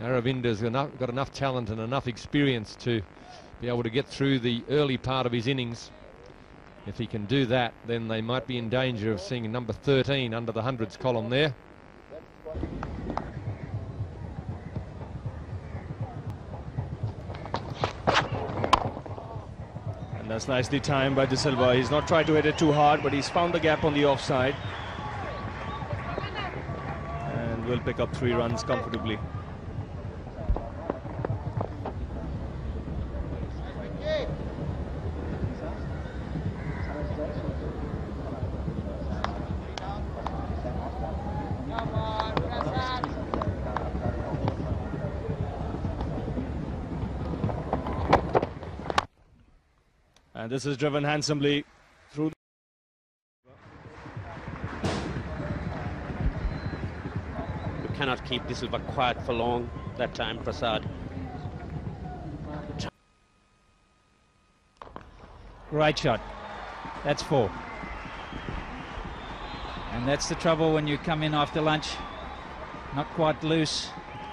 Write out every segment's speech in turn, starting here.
Aravinda's enough, got enough talent and enough experience to be able to get through the early part of his innings. If he can do that, then they might be in danger of seeing number 13 under the hundreds column there. And that's nicely timed by De Silva. He's not tried to hit it too hard, but he's found the gap on the offside. And will pick up three runs comfortably. And this is driven handsomely through. You cannot keep De Silva quiet for long that time, Prasad. Great shot. That's four. And that's the trouble when you come in after lunch, not quite loose.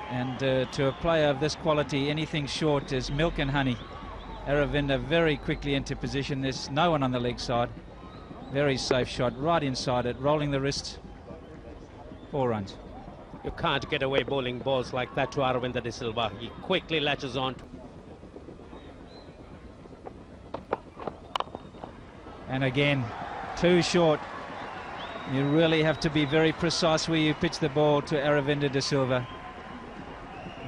And uh, to a player of this quality, anything short is milk and honey. Aravinda very quickly into position. There's no one on the leg side. Very safe shot, right inside it, rolling the wrist. Four runs. You can't get away bowling balls like that to Aravinda De Silva. He quickly latches on. And again, too short. You really have to be very precise where you pitch the ball to Aravinda De Silva.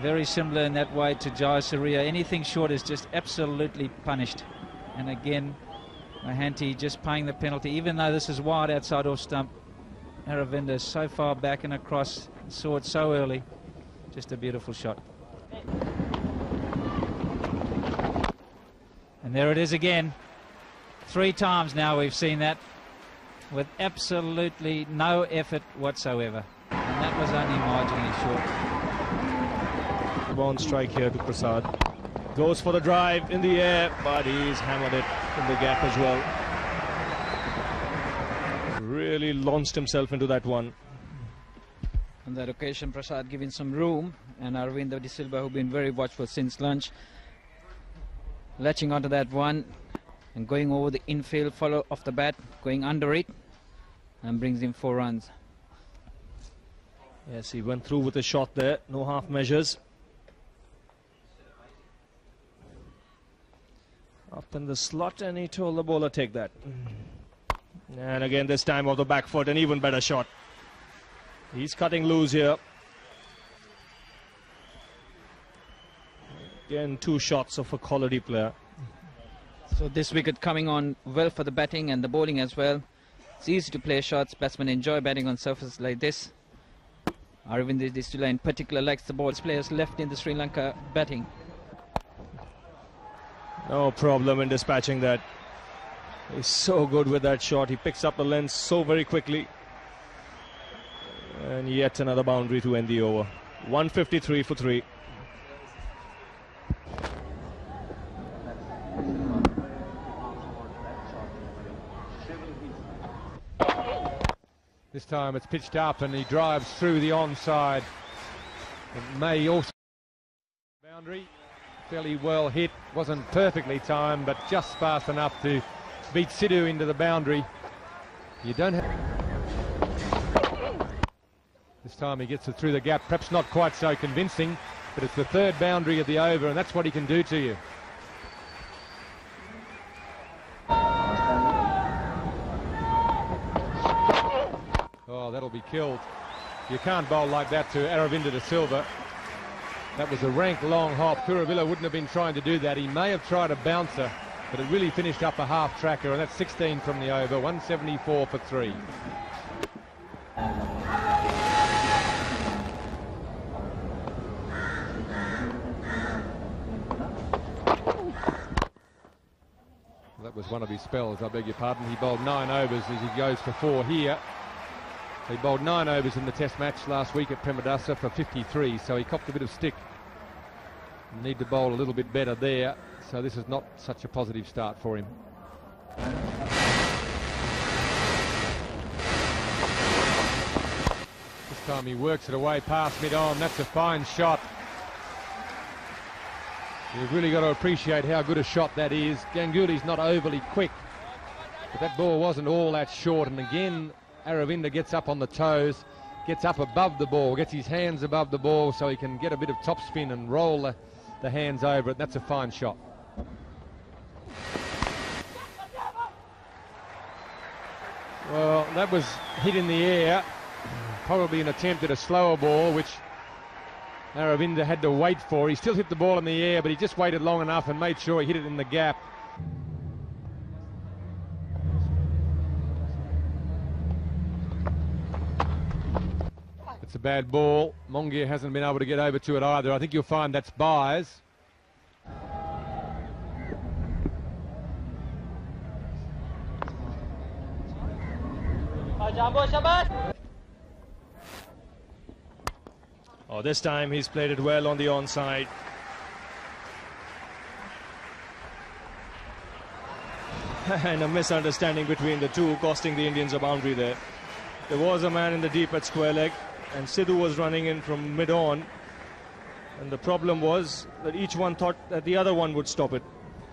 Very similar in that way to Jayasuriya. Anything short is just absolutely punished. And again, Mohanty just paying the penalty. Even though this is wide outside off stump, Aravinda so far back and across, saw it so early. Just a beautiful shot. And there it is again. Three times now we've seen that with absolutely no effort whatsoever. And that was only marginally short. One strike here to Prasad. Goes for the drive in the air, but he's hammered it in the gap as well. Really launched himself into that one. On that occasion, Prasad giving some room, and Aravinda De Silva, who've been very watchful since lunch, latching onto that one and going over the infield, follow off the bat, going under it, and brings in four runs. Yes, he went through with a shot there, no half measures. Up in the slot, and he told the bowler, take that. Mm. And again, this time off the back foot, an even better shot. He's cutting loose here. Again, two shots of a quality player. So this wicket coming on well for the batting and the bowling as well. It's easy to play shots. Batsmen enjoy batting on surfaces like this. Aravind De Silva in particular likes the balls. Players left in the Sri Lanka batting. No problem in dispatching that. He's so good with that shot. He picks up the lens so very quickly. And yet another boundary to end the over. 153 for 3. This time it's pitched up and he drives through the onside. It may also boundary. Fairly well hit. Wasn't perfectly timed, but just fast enough to beat Sidhu into the boundary. You don't have. This time he gets it through the gap. Perhaps not quite so convincing, but it's the third boundary of the over, and that's what he can do to you. Oh, that'll be killed. You can't bowl like that to Aravinda De Silva. That was a rank long hop. Kuruvilla wouldn't have been trying to do that. He may have tried a bouncer, but it really finished up a half tracker, and that's 16 from the over, 174 for three. That was one of his spells, I beg your pardon. He bowled nine overs as he goes for four here. He bowled nine overs in the test match last week at Premadasa for 53, so he copped a bit of stick. Need to bowl a little bit better there, so this is not such a positive start for him. This time he works it away past mid-on. That's a fine shot. You've really got to appreciate how good a shot that is. Ganguly's not overly quick, but that ball wasn't all that short. And again, Aravinda gets up on the toes, gets up above the ball, gets his hands above the ball so he can get a bit of top spin and roll the, the hands over it. That's a fine shot. Well, that was hit in the air. Probably an attempt at a slower ball, which Aravinda had to wait for. He still hit the ball in the air, but he just waited long enough and made sure he hit it in the gap. A bad ball. Mongia hasn't been able to get over to it either. I think you'll find that's byes. Oh, this time he's played it well on the onside. and a misunderstanding between the two, costing the Indians a boundary there. There was a man in the deep at square leg, and Sidhu was running in from mid on. And the problem was that each one thought that the other one would stop it.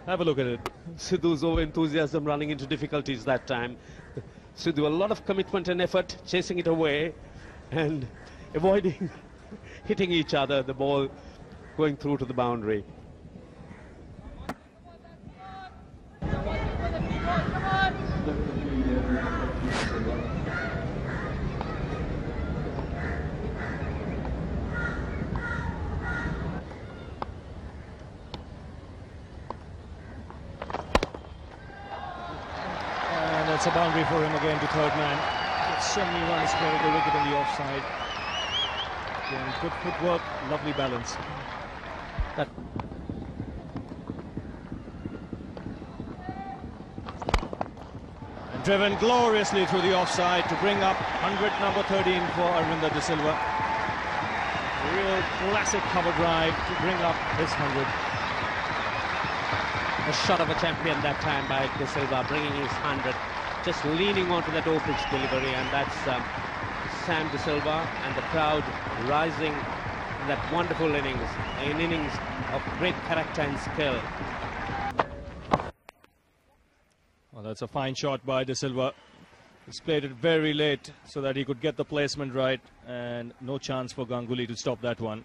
Have a look at it. Sidhu's over enthusiasm running into difficulties that time. Sidhu, a lot of commitment and effort, chasing it away and avoiding hitting each other, the ball going through to the boundary. Boundary for him again to third man. Gets so many runs the wicket on the offside. Again, good footwork, lovely balance. That And driven gloriously through the offside to bring up 100 number 13 for Arvinda De Silva. Real classic cover drive to bring up his 100. a shot of a champion that time by De Silva, bringing his 100, just leaning onto that open delivery, and that's um, Sam De Silva and the crowd rising in that wonderful innings, an innings of great character and skill. Well, that's a fine shot by De Silva. He's played it very late so that he could get the placement right, and no chance for Ganguly to stop that one.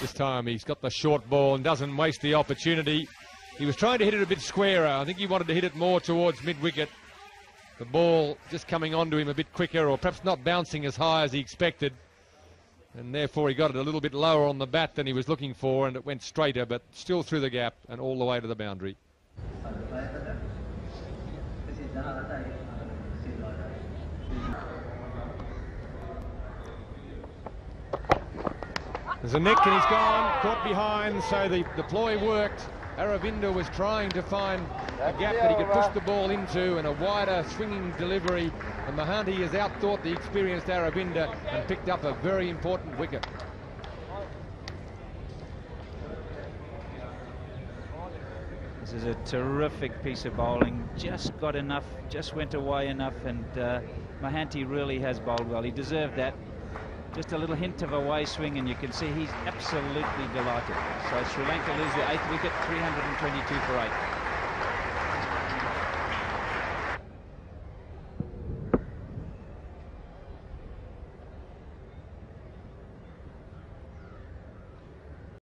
This time he's got the short ball and doesn't waste the opportunity. He was trying to hit it a bit squarer. I think he wanted to hit it more towards mid wicket. The ball just coming onto him a bit quicker, or perhaps not bouncing as high as he expected. And therefore he got it a little bit lower on the bat than he was looking for, and it went straighter, but still through the gap and all the way to the boundary. There's a nick and he's gone, caught behind, so the, the ploy worked. Aravinda was trying to find a gap that he could push the ball into and a wider swinging delivery. And Mohanty has outthought the experienced Aravinda and picked up a very important wicket. This is a terrific piece of bowling. Just got enough, just went away enough, and uh, Mohanty really has bowled well. He deserved that. Just a little hint of a way swing, and you can see he's absolutely delighted. So Sri Lanka lose the eighth wicket, 322 for eight.